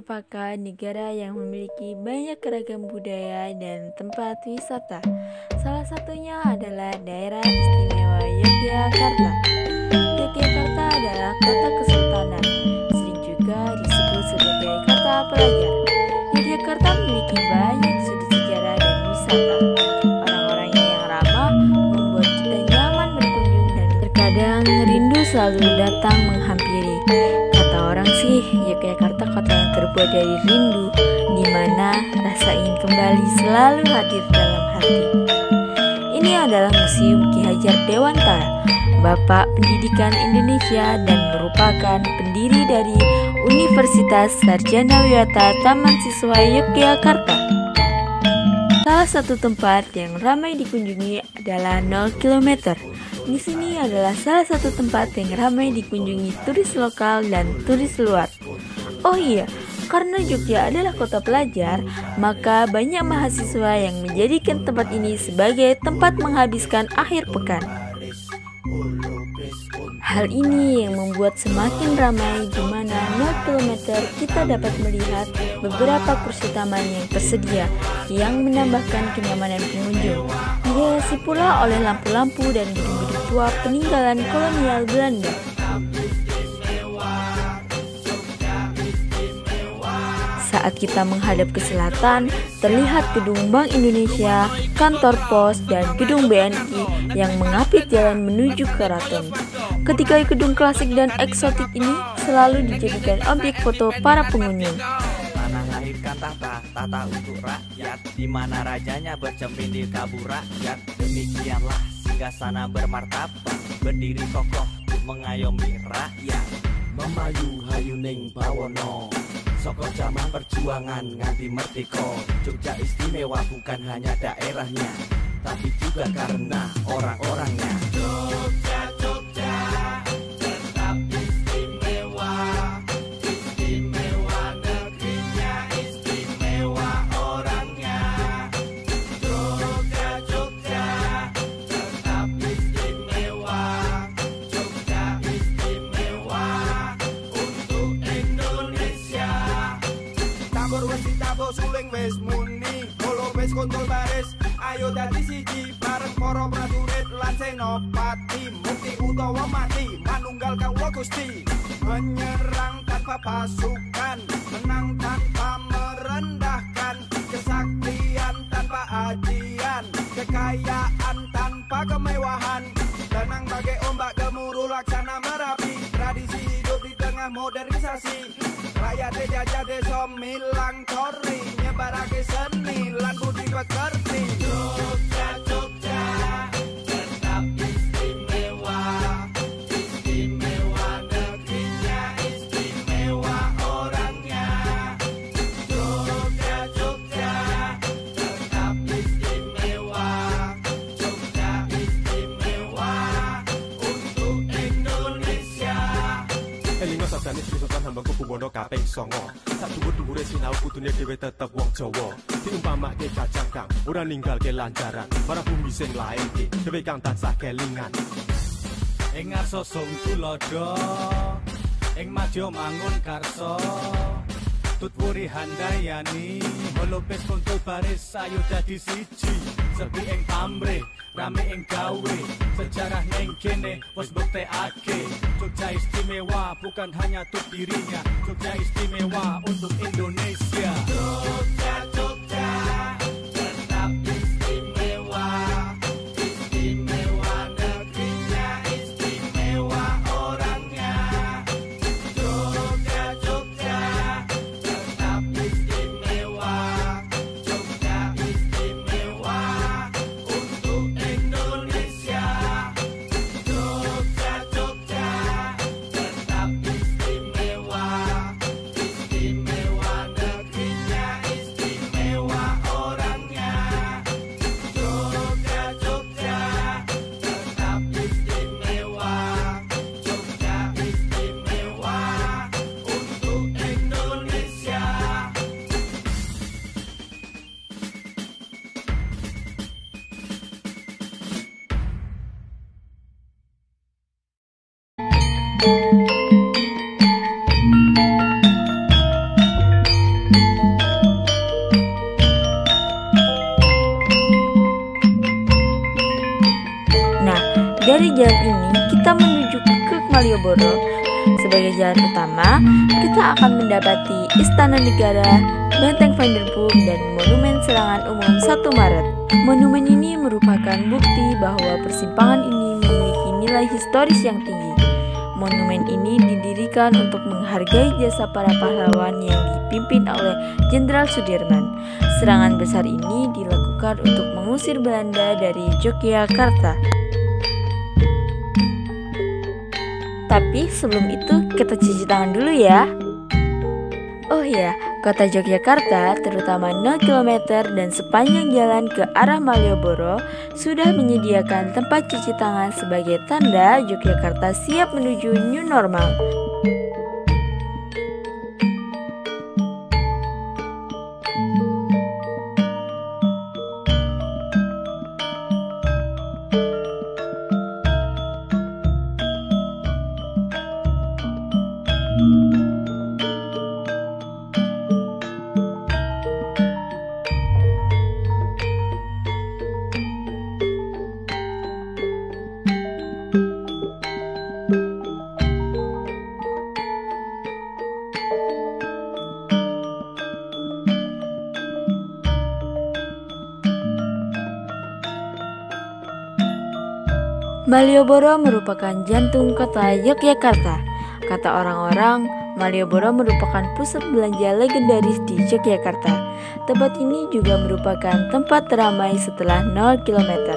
merupakan negara yang memiliki banyak keragam budaya dan tempat wisata. Salah satunya adalah daerah istimewa Yogyakarta. Yogyakarta adalah kota kesultanan, sering juga disebut sebagai kota pelajar. Yogyakarta memiliki banyak sudut sejarah dan wisata. Orang-orangnya yang ramah membuat kita nyaman berkunjung dan terkadang rindu selalu datang menghampiri. Yogyakarta kota yang terbuat dari rindu, di mana rasa ingin kembali selalu hadir dalam hati. Ini adalah Museum Ki Hajar Dewantara, Bapak Pendidikan Indonesia dan merupakan pendiri dari Universitas Sarjana Wiyata Taman Siswa Yogyakarta. Salah satu tempat yang ramai dikunjungi adalah 0 km. Di sini adalah salah satu tempat yang ramai dikunjungi turis lokal dan turis luar. Oh iya, karena Jogja adalah kota pelajar, maka banyak mahasiswa yang menjadikan tempat ini sebagai tempat menghabiskan akhir pekan. Hal ini yang membuat semakin ramai di mana 0 km kita dapat melihat beberapa kursi taman yang tersedia yang menambahkan kenyamanan pengunjung. Dihiasi pula oleh lampu-lampu dan gedung-gedung tua peninggalan kolonial Belanda. Saat kita menghadap ke selatan, terlihat gedung Bank Indonesia, kantor pos, dan gedung BNI yang mengapit jalan menuju keraton. Ketiga gedung klasik dan eksotik ini selalu dijadikan objek foto para pengunjung. Tata, tata untuk rakyat. Di mana rajanya bercermin di kabur rakyat. Demikianlah singgah sana bermartabat. Berdiri kokoh mengayomi rakyat. Memayu hayuning bawono Soko zaman perjuangan nganti merdeka. Jogja istimewa bukan hanya daerahnya Tapi juga karena orang-orangnya. Jogja, Tabur wis ditabur suling wis muni. Kolo wis kontrol baris. Ayo dadi siji bareng para prajurit. Lan senopati Mukti utawa mati. Manunggal kawula Gusti. Menyerang tanpa pasukan Menang tanpa merendahkan. Kesaktian tanpa ajian Kekayaan tanpa kemewahan. Tenang bagai ombak gemuruh laksana merapi. Tradisi hidup di tengah modernisasi. Rakyat dijajah desa tori Seni lan budi pekerti Jogja, Jogja tetap istimewa. Istimewa negerinya, istimewa orangnya. Jogja, Jogja tetap istimewa. Jogja istimewa untuk Indonesia. Elingo sabdane Sri Sultan Hamengkubuwono Kubono kaping songo Sak dhuwur-dhuwure sinau kudune dhewe tetep wong Jawa. Diumpamake kacang kang ora ninggalke lancaran. Para bumi sing lainke dhewe kang tansah kelingan. Ing sung tulodo ing madya mangun karso tutwuri handayani holopes kontul baris ayo dadi siji sepi ing pamre rame ing gawe. Sejarah ning kene wis buktekake Jogja istimewa bukan hanya untuk dirinya. Jogja istimewa untuk Indonesia. Jogja Malioboro. Sebagai jalan utama, kita akan mendapati Istana Negara, Benteng Vanderburg, dan Monumen Serangan Umum 1 Maret. Monumen ini merupakan bukti bahwa persimpangan ini memiliki nilai historis yang tinggi. Monumen ini didirikan untuk menghargai jasa para pahlawan yang dipimpin oleh Jenderal Sudirman. Serangan besar ini dilakukan untuk mengusir Belanda dari Yogyakarta. Tapi sebelum itu kita cuci tangan dulu ya. Oh ya, kota Yogyakarta, terutama 0 km dan sepanjang jalan ke arah Malioboro, sudah menyediakan tempat cuci tangan sebagai tanda Yogyakarta siap menuju new normal. Malioboro merupakan jantung kota Yogyakarta. Kata orang-orang, Malioboro merupakan pusat belanja legendaris di Yogyakarta. Tempat ini juga merupakan tempat teramai setelah 0 km.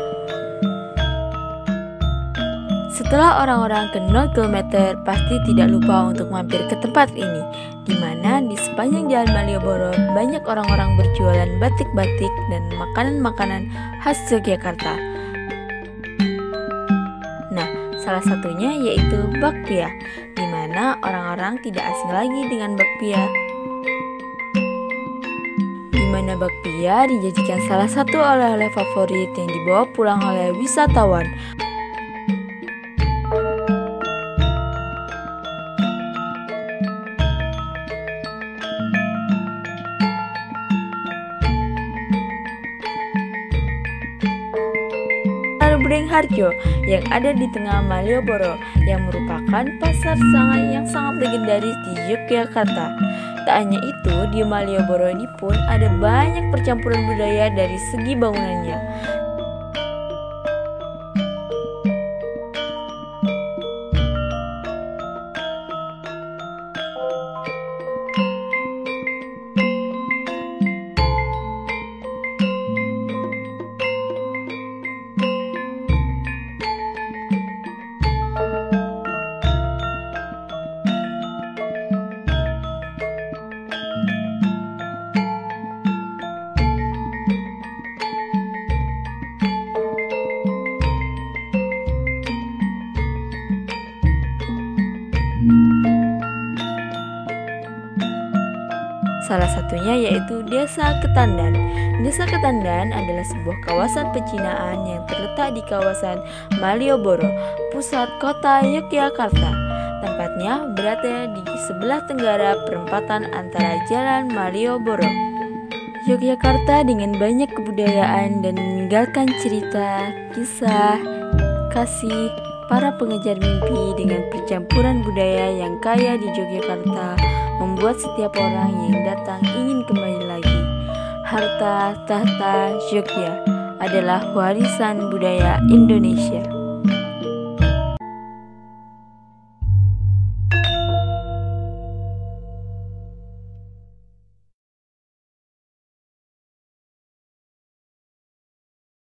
Setelah orang-orang ke 0 km, pasti tidak lupa untuk mampir ke tempat ini, di mana di sepanjang jalan Malioboro banyak orang-orang berjualan batik-batik dan makanan-makanan khas Yogyakarta. Salah satunya yaitu bakpia, di mana orang-orang tidak asing lagi dengan bakpia. Di mana bakpia dijadikan salah satu oleh-oleh favorit yang dibawa pulang oleh wisatawan. Breng Harjo yang ada di tengah Malioboro yang merupakan pasar sangat yang sangat legendaris di Yogyakarta. Tak hanya itu, di Malioboro ini pun ada banyak percampuran budaya dari segi bangunannya. Salah satunya yaitu Desa Ketandan. Desa Ketandan adalah sebuah kawasan pecinaan yang terletak di kawasan Malioboro, pusat kota Yogyakarta. Tempatnya berada di sebelah tenggara perempatan antara Jalan Malioboro. Yogyakarta dengan banyak kebudayaan dan meninggalkan cerita, kisah, kasih, para pengejar mimpi dengan percampuran budaya yang kaya di Yogyakarta membuat setiap orang yang datang ingin kembali lagi. Harta tahta Jogja adalah warisan budaya Indonesia.